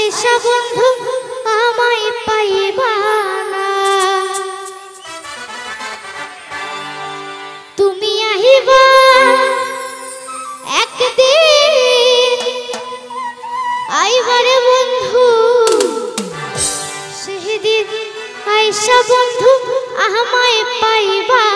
আয়সা বন্ধু, আমায় পাইবা না। তুমি আহিবা একদিন। আইবারে বন্ধু, সেদিন আয়সা বন্ধু, আমায় পাইবা